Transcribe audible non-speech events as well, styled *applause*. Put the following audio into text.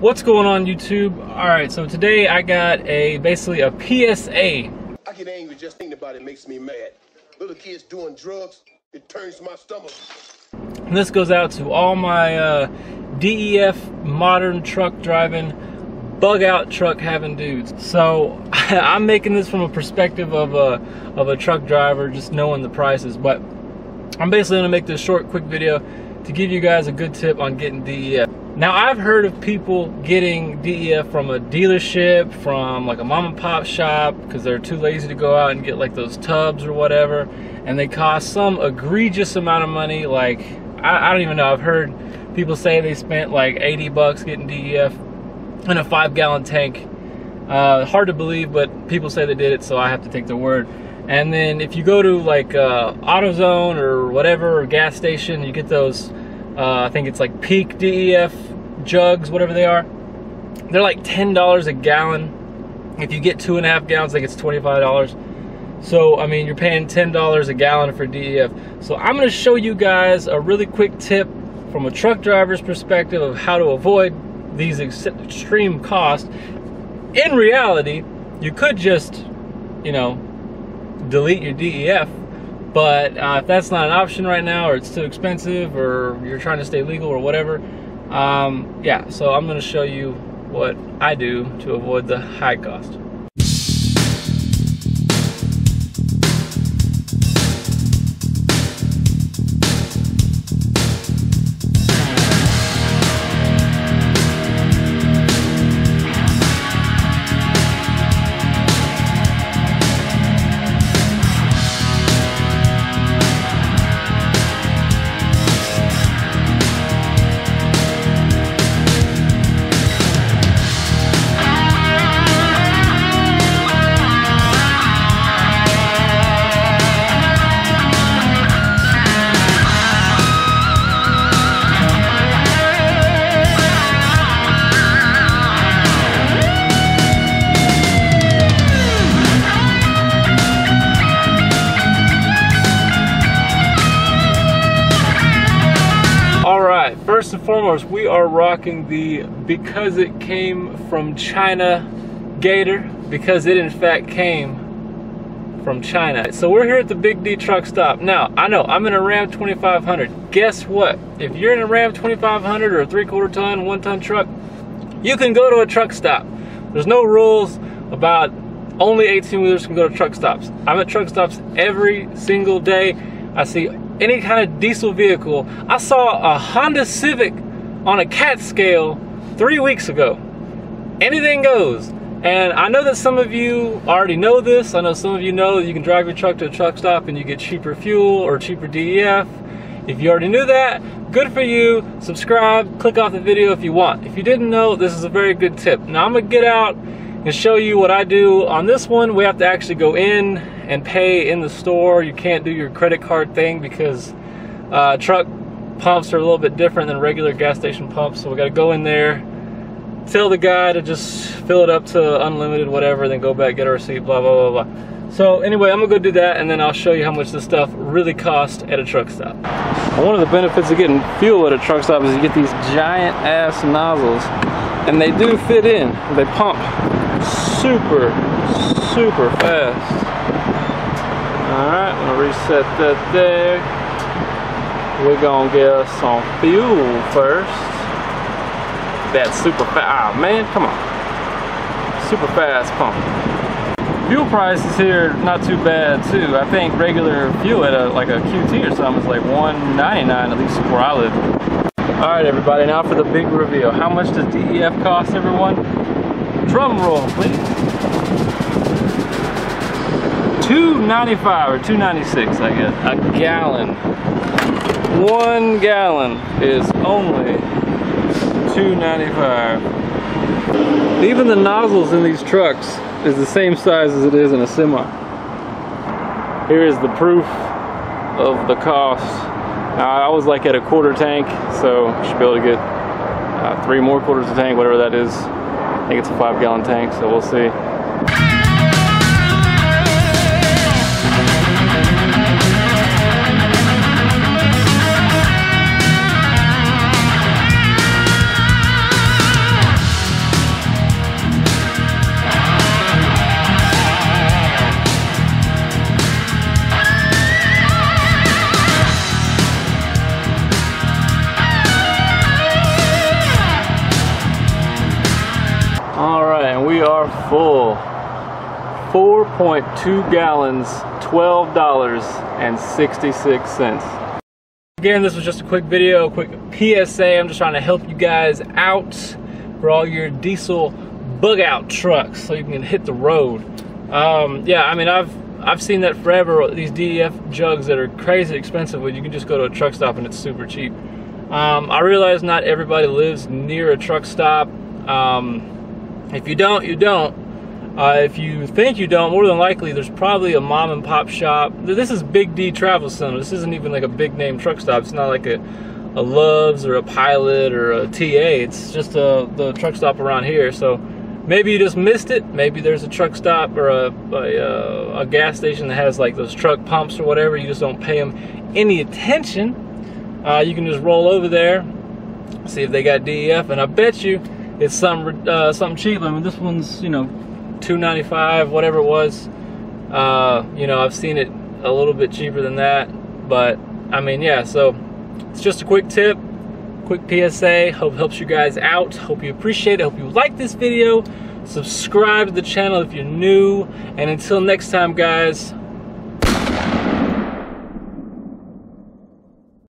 What's going on YouTube? Alright, so today I got a basically a PSA. I get angry just thinking about it makes me mad. Little kids doing drugs, it turns my stomach. And this goes out to all my uh, DEF modern truck driving, bug out truck having dudes. So *laughs* I'm making this from a perspective of a of a truck driver, just knowing the prices. But I'm basically gonna make this short, quick video to give you guys a good tip on getting DEF. Now I've heard of people getting DEF from a dealership, from like a mom and pop shop, because they're too lazy to go out and get like those tubs or whatever, and they cost some egregious amount of money. Like I, I don't even know. I've heard people say they spent like 80 bucks getting DEF in a five gallon tank. Uh, hard to believe, but people say they did it, so I have to take their word. And then if you go to like uh, AutoZone or whatever, or gas station, you get those, uh, I think it's like Peak DEF jugs, whatever they are. They're like $10 a gallon. If you get two and a half gallons, I think it's $25. So, I mean, you're paying $10 a gallon for DEF. So I'm gonna show you guys a really quick tip from a truck driver's perspective of how to avoid these extreme costs. In reality, you could just, you know, delete your DEF. But uh, if that's not an option right now, or it's too expensive, or you're trying to stay legal, or whatever, um, yeah. So I'm going to show you what I do to avoid the high cost. First and foremost, we are rocking the because it came from China Gator, because it in fact came from China. So we're here at the Big D truck stop. Now, I know I'm in a Ram 2500. Guess what? If you're in a Ram 2500 or a three quarter ton, one ton truck, you can go to a truck stop. There's no rules about only 18 wheelers can go to truck stops. I'm at truck stops every single day. I see any kind of diesel vehicle. I saw a Honda Civic on a CAT scale three weeks ago. Anything goes. And I know that some of you already know this. I know some of you know that you can drive your truck to a truck stop and you get cheaper fuel or cheaper DEF. If you already knew that, good for you. Subscribe, click off the video if you want. If you didn't know, this is a very good tip. Now I'm gonna get out and show you what I do. On this one, we have to actually go in and pay in the store. You can't do your credit card thing because uh, truck pumps are a little bit different than regular gas station pumps. So we got to go in there, tell the guy to just fill it up to unlimited, whatever, then go back, get a receipt, blah, blah, blah, blah. So anyway, I'm gonna go do that and then I'll show you how much this stuff really costs at a truck stop. One of the benefits of getting fuel at a truck stop is you get these giant ass nozzles and they do fit in. They pump super, super fast. Alright, gonna reset that there. We're gonna get us some fuel first. That's super fast. Oh, ah, man, come on. Super fast pump. Fuel prices here not too bad too. I think regular fuel at a, like a QT or something is like 1.99 at least where I live. All right, everybody. Now for the big reveal. How much does DEF cost, everyone? Drum roll, please. 295 or 296, I guess. A gallon. One gallon is only 295. Even the nozzles in these trucks is the same size as it is in a semi. Here is the proof of the cost. Now, I was like at a quarter tank, so should be able to get uh, three more quarters of tank, whatever that is. I think it's a five gallon tank, so we'll see. 4.2 gallons, $12.66. Again, this was just a quick video, a quick PSA. I'm just trying to help you guys out for all your diesel bug out trucks so you can hit the road. Um, yeah, I mean, I've I've seen that forever. These DEF jugs that are crazy expensive, but you can just go to a truck stop and it's super cheap. Um, I realize not everybody lives near a truck stop. Um, if you don't, you don't. Uh, if you think you don't, more than likely there's probably a mom and pop shop. This is Big D Travel Center. This isn't even like a big name truck stop. It's not like a, a Love's or a Pilot or a TA. It's just a, the truck stop around here. So maybe you just missed it. Maybe there's a truck stop or a, a, a gas station that has like those truck pumps or whatever. You just don't pay them any attention. Uh, you can just roll over there, see if they got DEF, and I bet you it's some uh, something cheap. I mean, this one's you know 295, whatever it was. Uh, you know, I've seen it a little bit cheaper than that, but I mean, yeah. So it's just a quick tip, quick PSA. Hope helps you guys out. Hope you appreciate it. Hope you like this video. Subscribe to the channel if you're new. And until next time, guys,